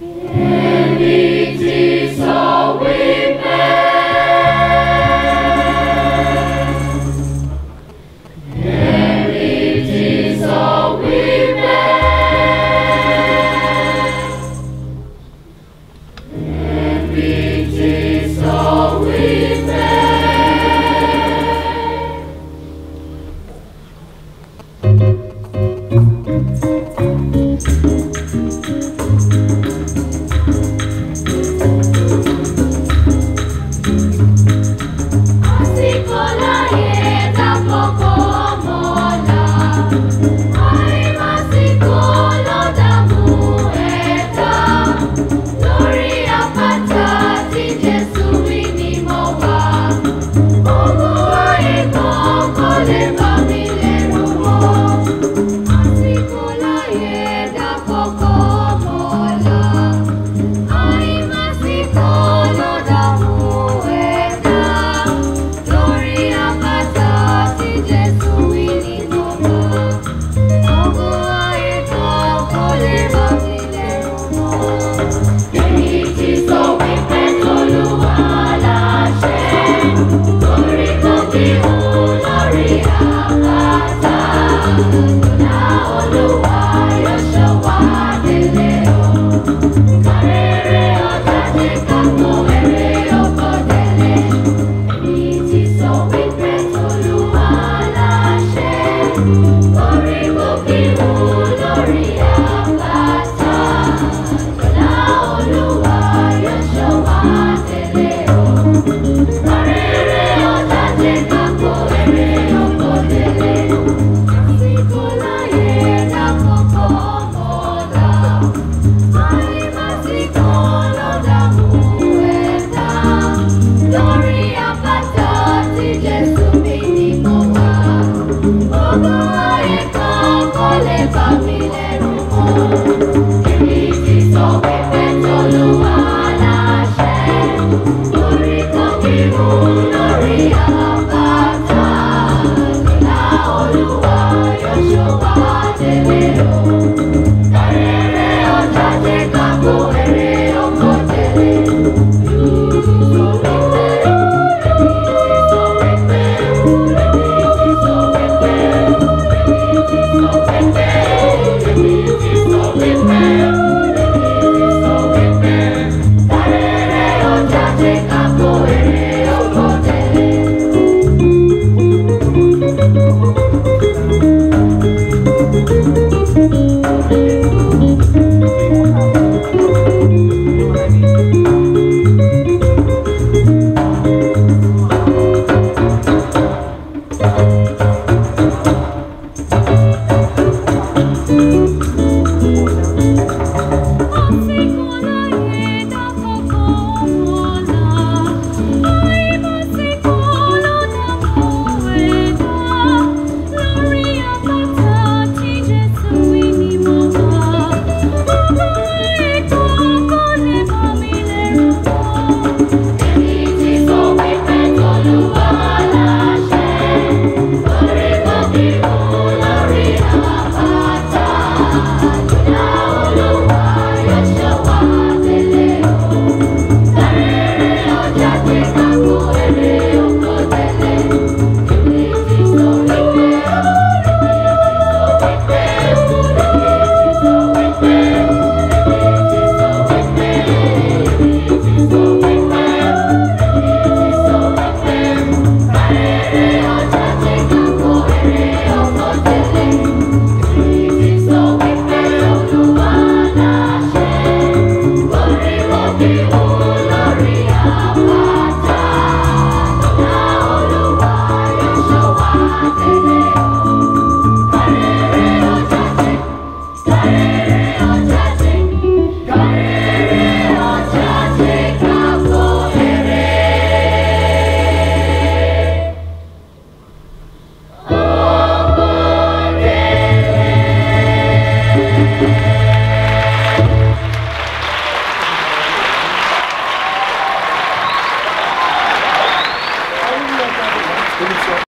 Yeah.